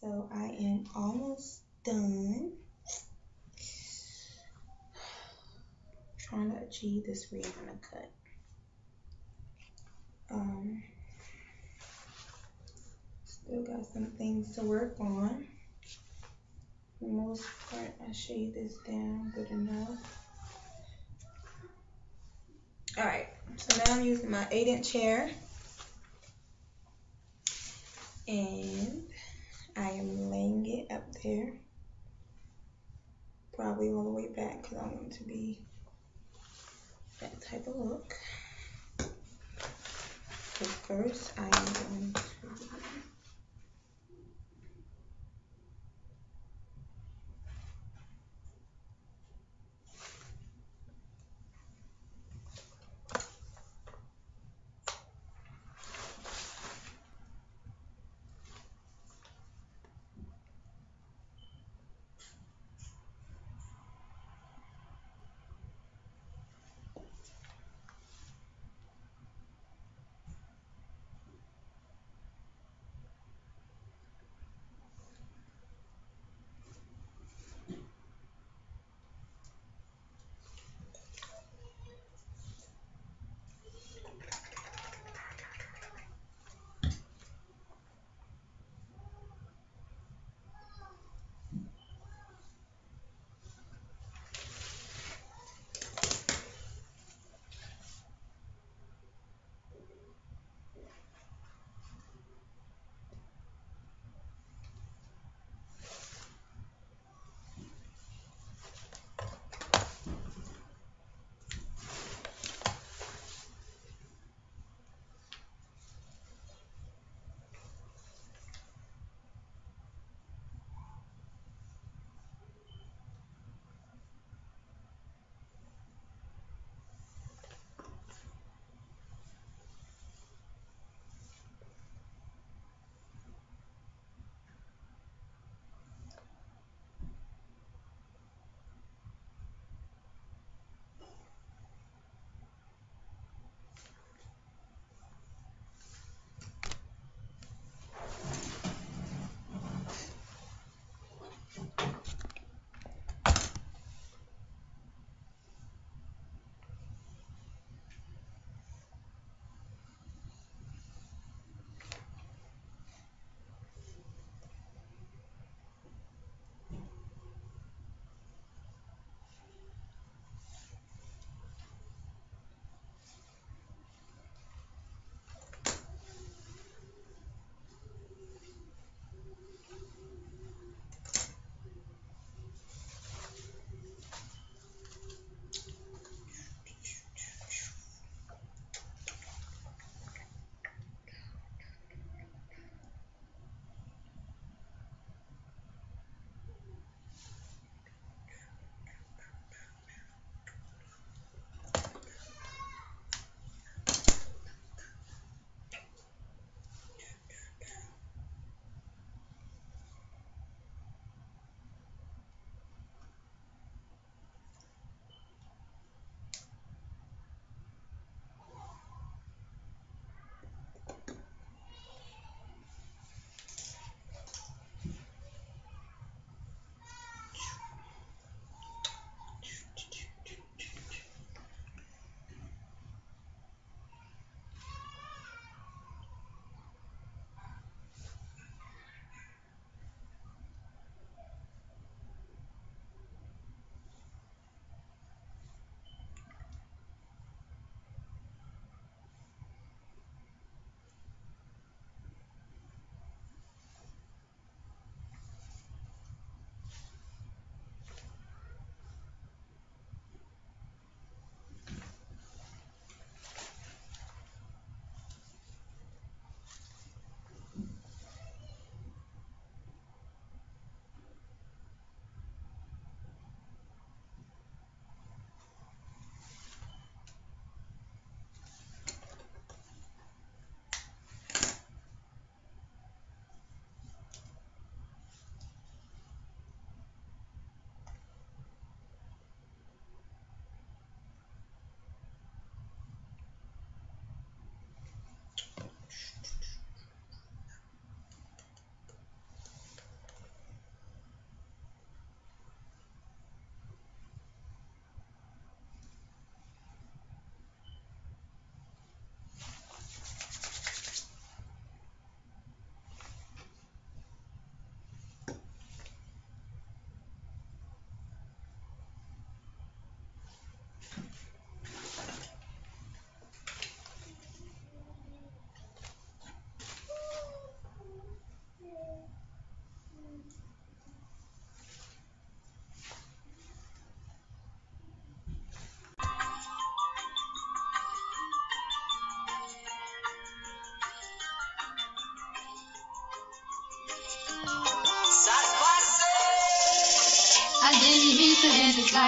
so I am almost done. Trying to achieve this Rihanna cut. Um, still got some things to work on. For most part, I shave this down good enough. Alright, so now I'm using my 8 inch hair. And I am laying it up there. Probably all the way back because I want it to be that type of look. But first, I am going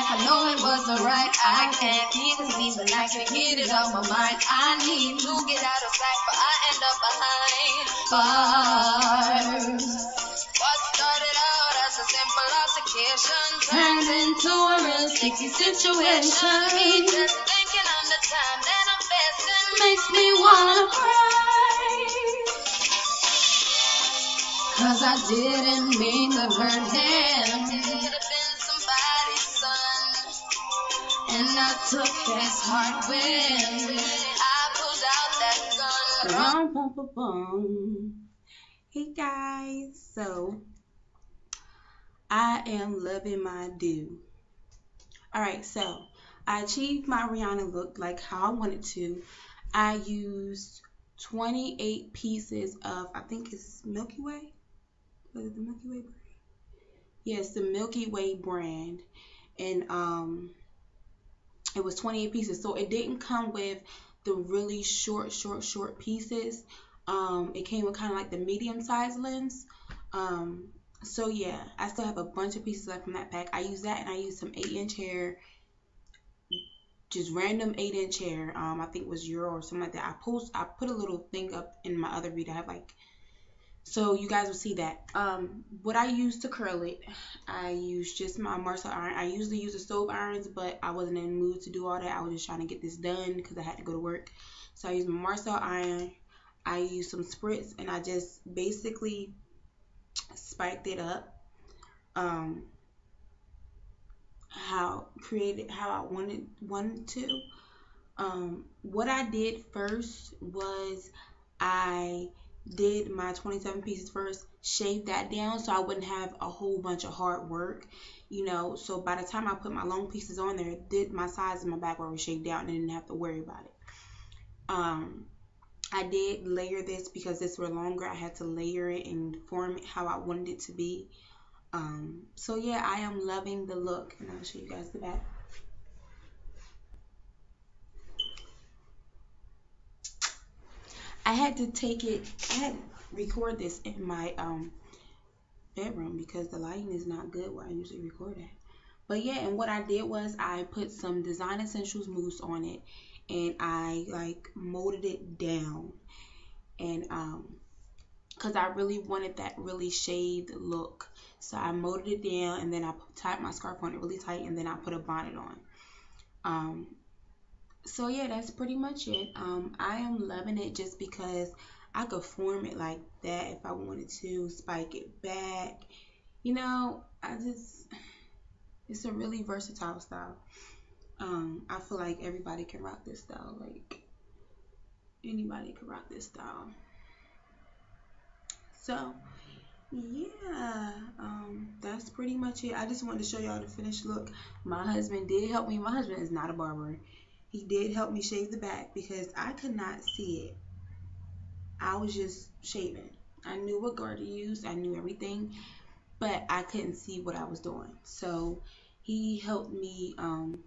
I know it wasn't right. I can't even sleep at night. Can't get it off my mind. I need to get out of sight, but I end up behind bars. What started out as a simple altercation turns into a real sticky situation. Me just thinking on the time that I'm facing makes me wanna cry. Cause I didn't mean to hurt him. Took his heart me. I pulled out that gun. Hey guys, so I am loving my do. Alright, so I achieved my Rihanna look like how I wanted to. I used 28 pieces of, I think it's Milky Way. Was it the Milky Way brand? Yes, the Milky Way brand. And um it was 28 pieces. So it didn't come with the really short, short, short pieces. Um, it came with kind of like the medium size lens. Um, so yeah, I still have a bunch of pieces left from that pack. I use that and I use some 8 inch hair, just random 8 inch hair. Um, I think it was Euro or something like that. I post, I put a little thing up in my other video. I have like, so you guys will see that. Um, what I use to curl it, I use just my Marcel iron. I usually use the stove irons, but I wasn't in the mood to do all that. I was just trying to get this done because I had to go to work. So I use my Marcel iron. I use some spritz and I just basically spiked it up. Um, how created how I wanted wanted to. Um, what I did first was I did my 27 pieces first, shaved that down so I wouldn't have a whole bunch of hard work, you know. So by the time I put my long pieces on there, did my sides and my back were shaved out and I didn't have to worry about it. Um, I did layer this because this were longer. I had to layer it and form it how I wanted it to be. Um, so yeah, I am loving the look, and I'll show you guys the back. I had to take it. I had to record this in my um bedroom because the lighting is not good where I usually record at. But yeah, and what I did was I put some Design Essentials mousse on it, and I like molded it down, and um, cause I really wanted that really shaved look. So I molded it down, and then I tied my scarf on it really tight, and then I put a bonnet on. Um, so yeah, that's pretty much it. Um, I am loving it just because I could form it like that if I wanted to, spike it back. You know, I just it's a really versatile style. Um, I feel like everybody can rock this style. Like anybody can rock this style. So yeah, um, that's pretty much it. I just wanted to show y'all the finished look. My husband did help me. My husband is not a barber. He did help me shave the back because I could not see it. I was just shaving. I knew what guard to use. I knew everything, but I couldn't see what I was doing. So he helped me um,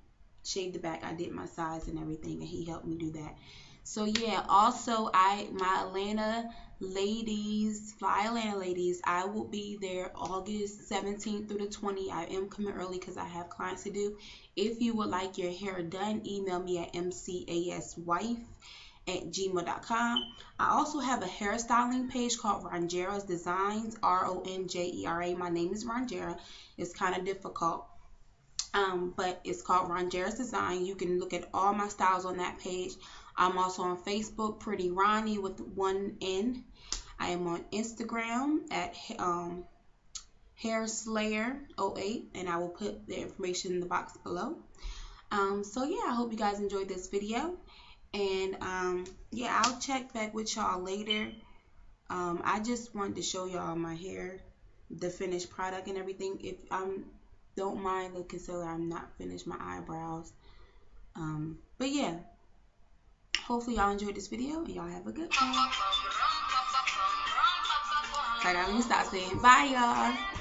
shave the back. I did my sides and everything, and he helped me do that. So yeah, also I my Atlanta ladies, fly Atlanta ladies, I will be there August 17th through the 20th. I am coming early because I have clients to do. If you would like your hair done, email me at mcaswife at gmail.com. I also have a hairstyling page called Ronjera's Designs, R O N J E R A. My name is Ronjera. It's kind of difficult. Um, but it's called Ronjera's Design. You can look at all my styles on that page. I'm also on Facebook, Pretty Ronnie with one N. I am on Instagram at um, hairslayer08 and I will put the information in the box below. Um, so yeah, I hope you guys enjoyed this video. And um, yeah, I'll check back with y'all later. Um, I just wanted to show y'all my hair, the finished product and everything. If I um, don't mind the concealer, I'm not finished my eyebrows. Um, but yeah, hopefully y'all enjoyed this video and y'all have a good one. On, let me stop saying bye, y'all.